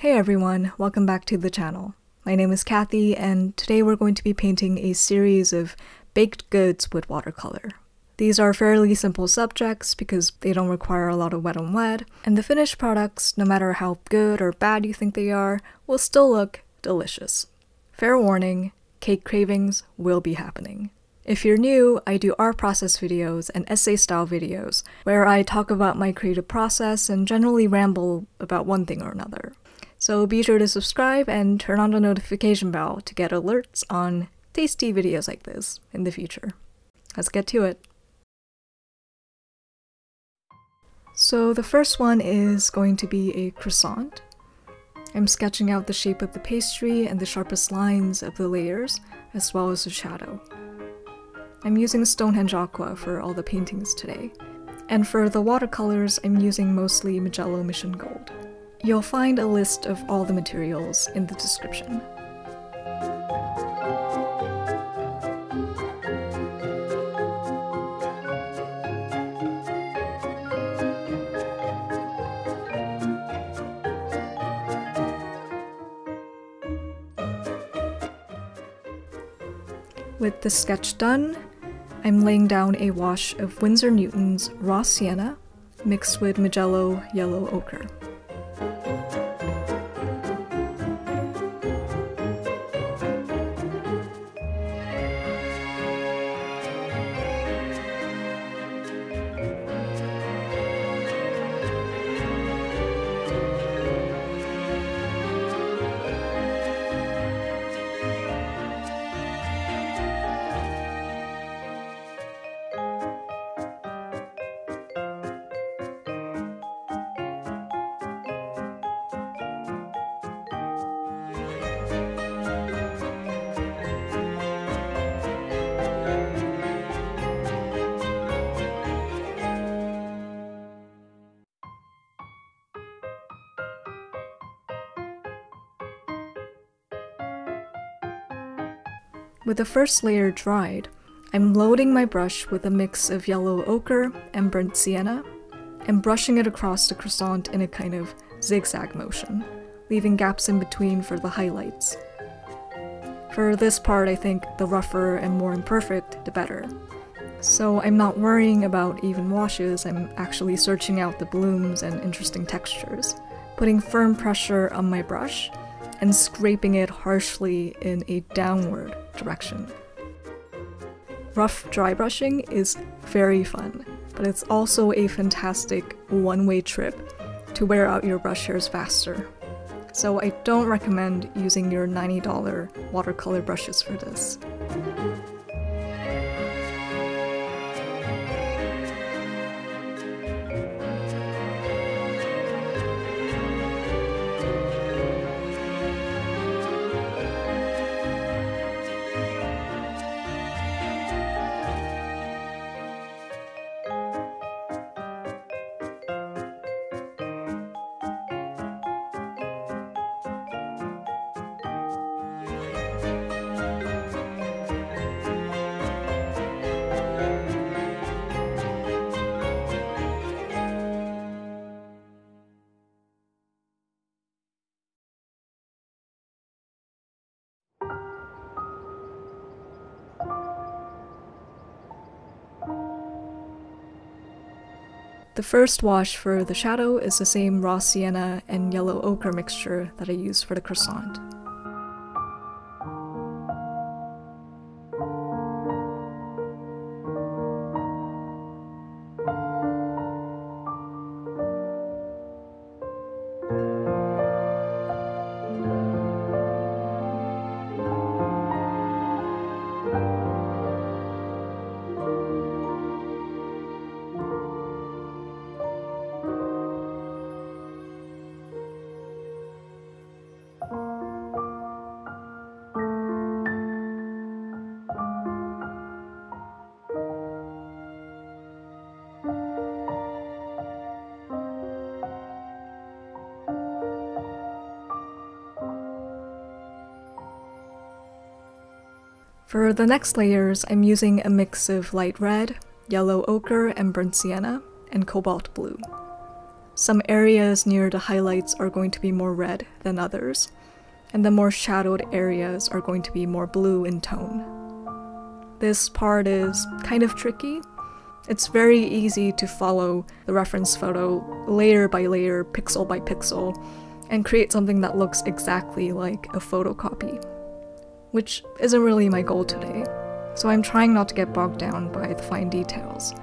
Hey everyone, welcome back to the channel. My name is Kathy and today we're going to be painting a series of baked goods with watercolor. These are fairly simple subjects because they don't require a lot of wet on wet, and the finished products, no matter how good or bad you think they are, will still look delicious. Fair warning, cake cravings will be happening. If you're new, I do art process videos and essay style videos where I talk about my creative process and generally ramble about one thing or another. So be sure to subscribe and turn on the notification bell to get alerts on tasty videos like this in the future. Let's get to it. So the first one is going to be a croissant. I'm sketching out the shape of the pastry and the sharpest lines of the layers, as well as the shadow. I'm using Stonehenge Aqua for all the paintings today. And for the watercolors, I'm using mostly Mijello Mission Gold. You'll find a list of all the materials in the description. With the sketch done, I'm laying down a wash of Winsor Newton's raw sienna mixed with Mijello yellow ochre. With the first layer dried, I'm loading my brush with a mix of yellow ochre and burnt sienna, and brushing it across the croissant in a kind of zigzag motion, leaving gaps in between for the highlights. For this part, I think the rougher and more imperfect, the better. So I'm not worrying about even washes, I'm actually searching out the blooms and interesting textures, putting firm pressure on my brush and scraping it harshly in a downward direction. Rough dry brushing is very fun, but it's also a fantastic one-way trip to wear out your brush hairs faster. So I don't recommend using your $90 watercolor brushes for this. The first wash for the shadow is the same raw sienna and yellow ochre mixture that I used for the croissant. For the next layers, I'm using a mix of light red, yellow ochre and burnt sienna, and cobalt blue. some areas near the highlights are going to be more red than others, and the more shadowed areas are going to be more blue in tone. This part is kind of tricky. It's very easy to follow the reference photo layer by layer, pixel by pixel, and create something that looks exactly like a photocopy, which isn't really my goal today. So I'm trying not to get bogged down by the fine details.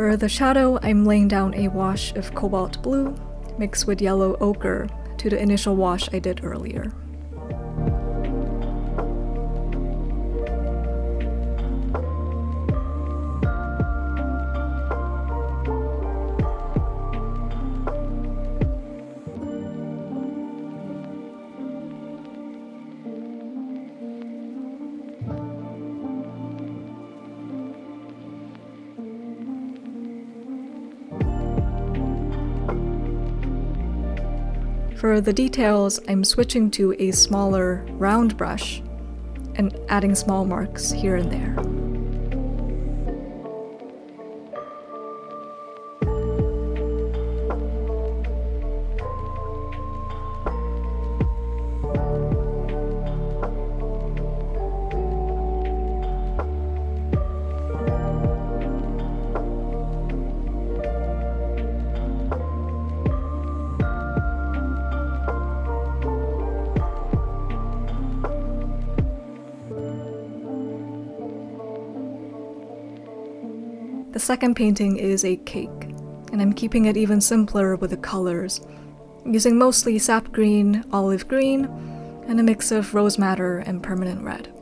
For the shadow, I'm laying down a wash of cobalt blue mixed with yellow ochre to the initial wash I did earlier. For the details, I'm switching to a smaller round brush and adding small marks here and there. The second painting is a cake, and I'm keeping it even simpler with the colors, using mostly sap green, olive green, and a mix of rose madder and permanent red.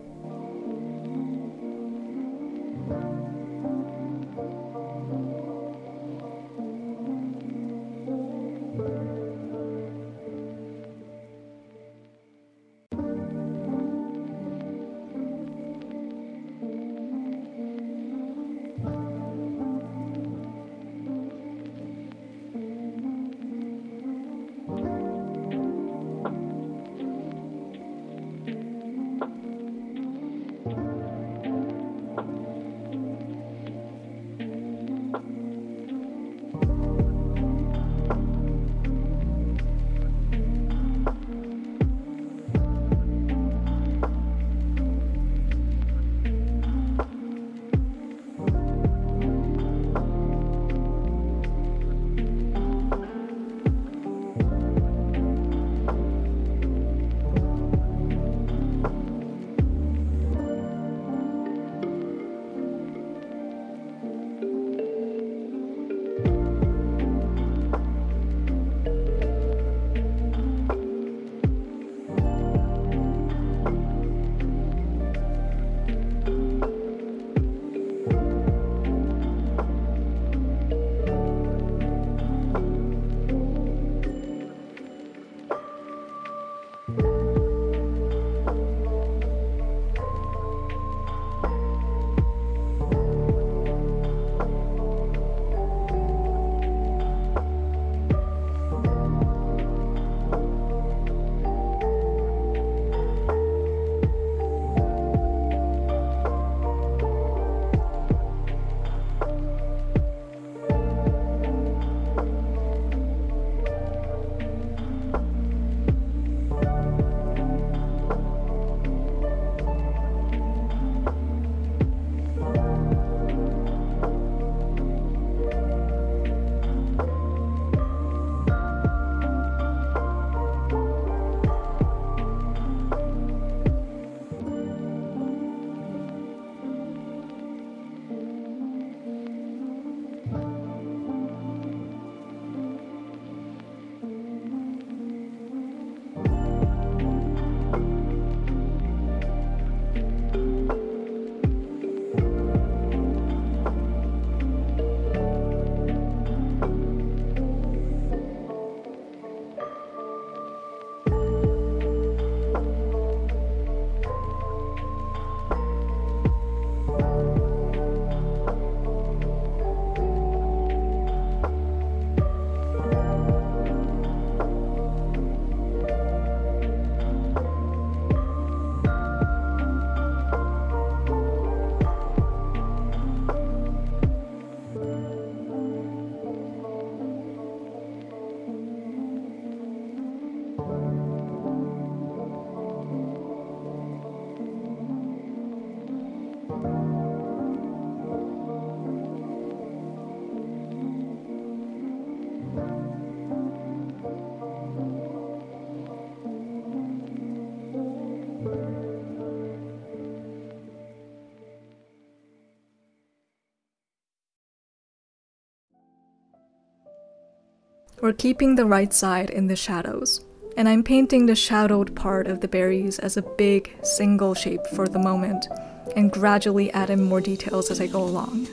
We're keeping the right side in the shadows, and I'm painting the shadowed part of the berries as a big, single shape for the moment, and gradually add in more details as I go along.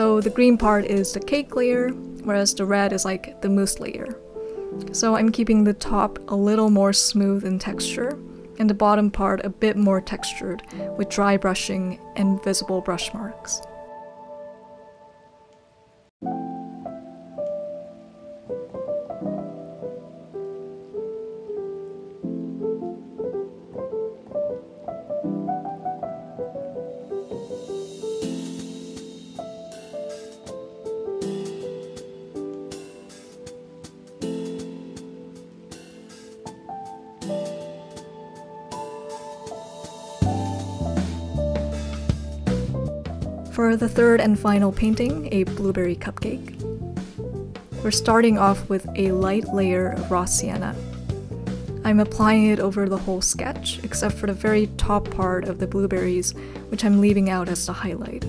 So the green part is the cake layer, whereas the red is like the mousse layer. So I'm keeping the top a little more smooth in texture, and the bottom part a bit more textured, with dry brushing and visible brush marks. For the third and final painting, a blueberry cupcake, we're starting off with a light layer of raw sienna. I'm applying it over the whole sketch, except for the very top part of the blueberries, which I'm leaving out as the highlight.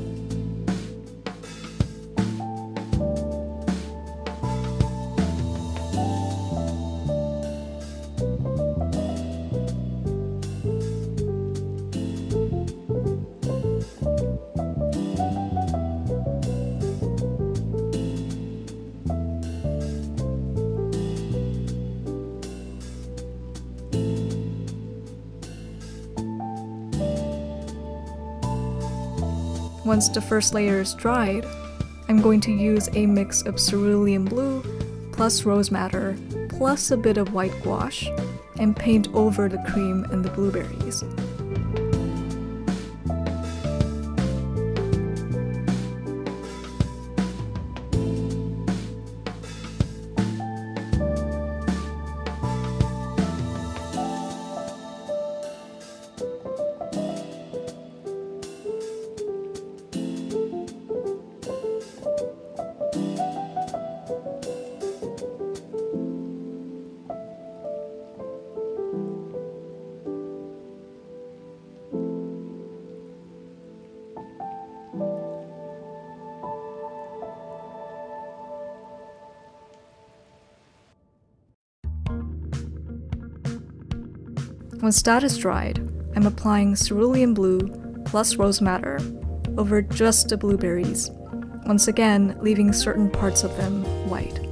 Once the first layer is dried, I'm going to use a mix of cerulean blue plus rose madder plus a bit of white gouache and paint over the cream and the blueberries. Once is dried, I'm applying cerulean blue plus rose madder over just the blueberries, once again leaving certain parts of them white.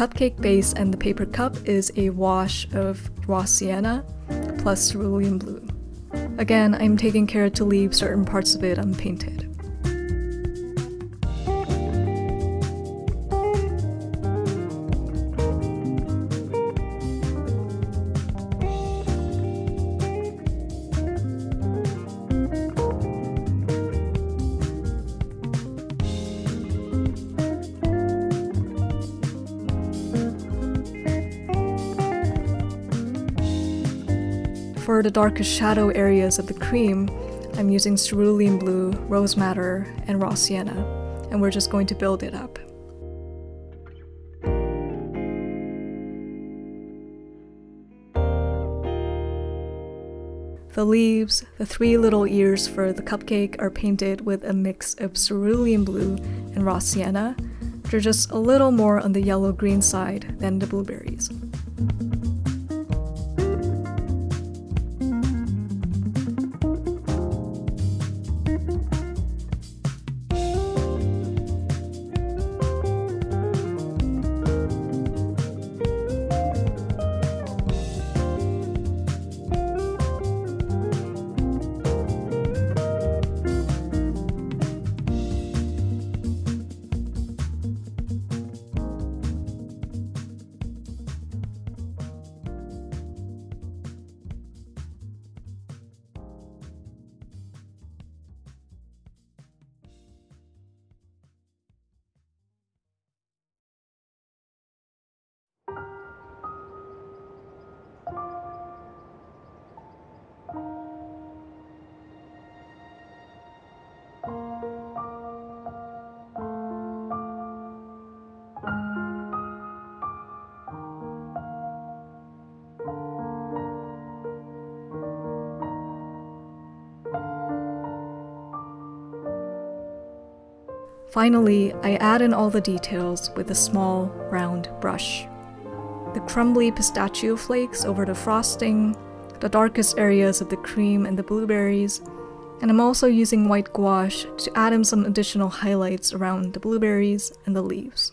Cupcake base and the paper cup is a wash of raw sienna plus cerulean blue. Again, I'm taking care to leave certain parts of it unpainted. For the darkest shadow areas of the cream, I'm using cerulean blue, rose madder, and raw sienna, and we're just going to build it up. The leaves, the three little ears for the cupcake are painted with a mix of cerulean blue and raw sienna. They're just a little more on the yellow-green side than the blueberries. Finally, I add in all the details with a small, round brush. The crumbly pistachio flakes over the frosting, the darkest areas of the cream and the blueberries, and I'm also using white gouache to add in some additional highlights around the blueberries and the leaves.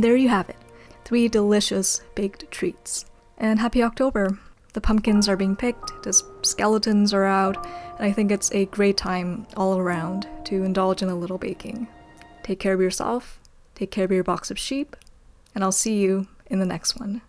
And there you have it three delicious baked treats. And happy October! The pumpkins are being picked, the skeletons are out, and I think it's a great time all around to indulge in a little baking. Take care of yourself, take care of your box of sheep, and I'll see you in the next one.